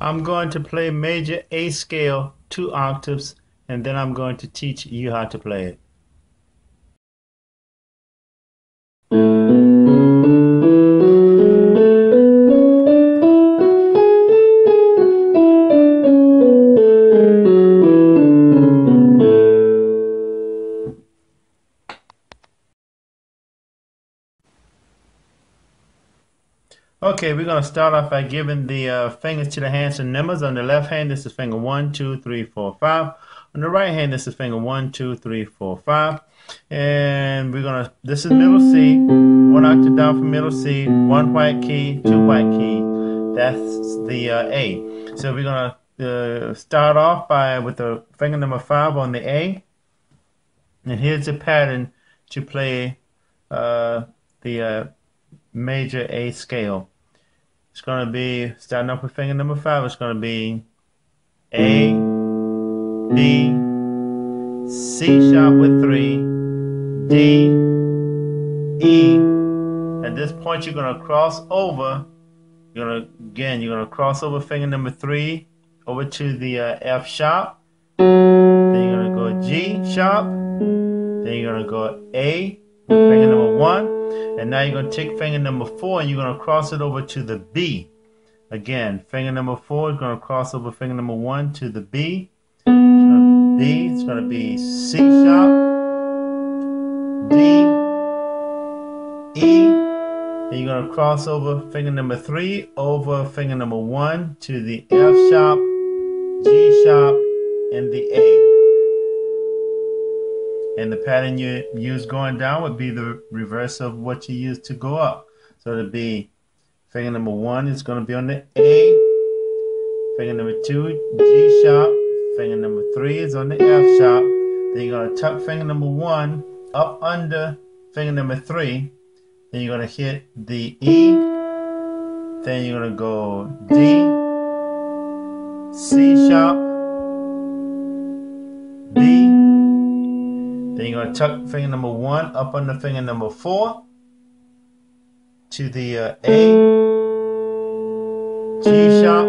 I'm going to play major A scale two octaves and then I'm going to teach you how to play it. Okay, we're going to start off by giving the uh, fingers to the hands and numbers. On the left hand, this is finger 1, 2, 3, 4, 5. On the right hand, this is finger 1, 2, 3, 4, 5. And we're going to, this is middle C, one octave down from middle C, one white key, two white key. That's the uh, A. So we're going to uh, start off by with the finger number 5 on the A. And here's the pattern to play uh, the uh, major A scale. It's going to be, starting off with finger number five, it's going to be A, B, C sharp with three, D, E. At this point, you're going to cross over. You're going to, again, you're going to cross over finger number three over to the uh, F sharp. Then you're going to go G sharp. Then you're going to go A with finger mm. number one. And now you're going to take finger number four and you're going to cross it over to the B. Again, finger number four is going to cross over finger number one to the B. It's B, it's going to be C sharp, D, E. You're going to cross over finger number three over finger number one to the F sharp, G sharp, and the A. And the pattern you use going down would be the reverse of what you use to go up. So it'd be finger number one is going to be on the A, finger number two, G sharp, finger number three is on the F sharp. Then you're going to tuck finger number one up under finger number three. Then you're going to hit the E. Then you're going to go D, C sharp, then you're going to tuck finger number one up under finger number four to the uh, A, G sharp,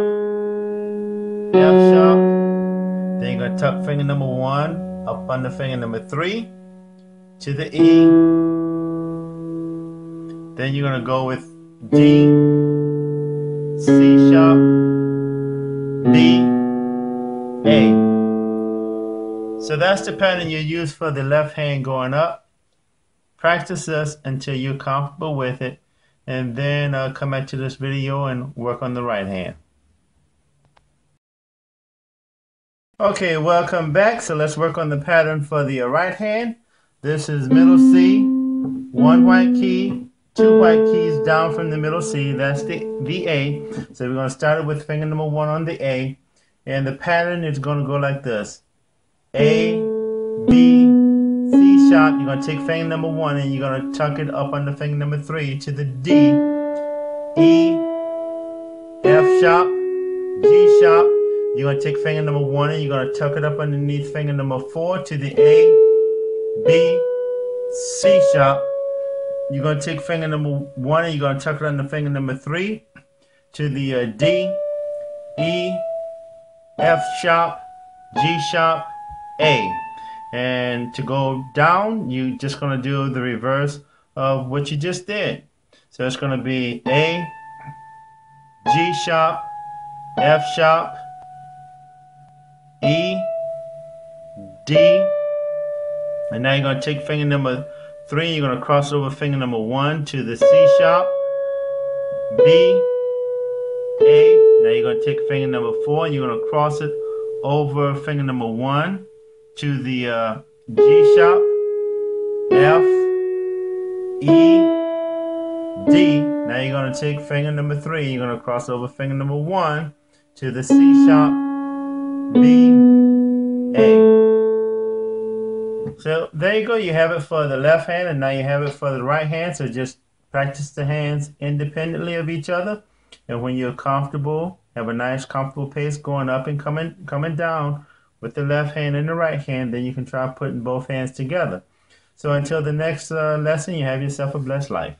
F sharp. Then you're going to tuck finger number one up under finger number three to the E. Then you're going to go with D, C sharp, B, A. So that's the pattern you use for the left hand going up. Practice this until you're comfortable with it and then uh, come back to this video and work on the right hand. Okay, welcome back. So let's work on the pattern for the right hand. This is middle C, one white key, two white keys down from the middle C. That's the, the A. So we're going to start it with finger number one on the A. And the pattern is going to go like this. A, B, C sharp. You're going to take finger number one and you're going to tuck it up under finger number three to the D, E, F sharp, G sharp. You're going to take finger number one and you're going to tuck it up underneath finger number four to the A, B, C sharp. You're going to take finger number one and you're going to tuck it under finger number three to the uh, D, E, F sharp, G sharp, a. And to go down, you're just going to do the reverse of what you just did. So it's going to be A, G sharp, F sharp, E, D, and now you're going to take finger number three, you're going to cross over finger number one to the C sharp, B, A. Now you're going to take finger number four and you're going to cross it over finger number one to the uh, G sharp, F, E, D. Now you're going to take finger number three, you're going to cross over finger number one to the C sharp, B, A. So there you go, you have it for the left hand and now you have it for the right hand. So just practice the hands independently of each other. And when you're comfortable, have a nice comfortable pace going up and coming coming down, with the left hand and the right hand, then you can try putting both hands together. So until the next uh, lesson, you have yourself a blessed life.